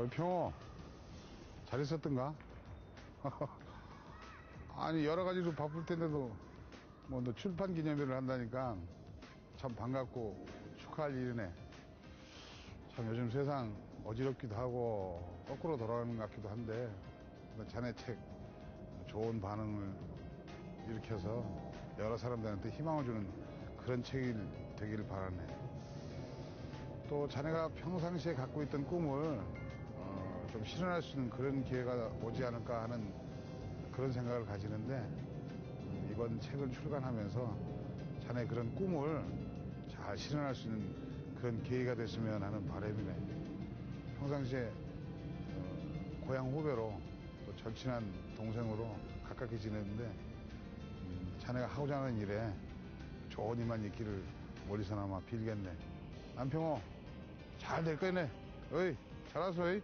어, 평호, 잘 있었던가? 아니, 여러 가지로 바쁠 텐데도, 뭐, 너 출판 기념일을 한다니까 참 반갑고 축하할 일이네. 참 요즘 세상 어지럽기도 하고, 거꾸로 돌아가는 것 같기도 한데, 뭐 자네 책 좋은 반응을 일으켜서 여러 사람들한테 희망을 주는 그런 책이 되기를 바라네. 또 자네가 평상시에 갖고 있던 꿈을 어, 좀 실현할 수 있는 그런 기회가 오지 않을까 하는 그런 생각을 가지는데 음, 이번 책을 출간하면서 자네 그런 꿈을 잘 실현할 수 있는 그런 기회가 됐으면 하는 바람이네. 평상시에 어, 고향 후배로 또 절친한 동생으로 가깝게 지냈는데 음, 자네가 하고자 하는 일에 좋은 일만 있기를 멀리서나마 빌겠네. 남평호 잘 될 거네. 어이, 잘 왔어, 어이.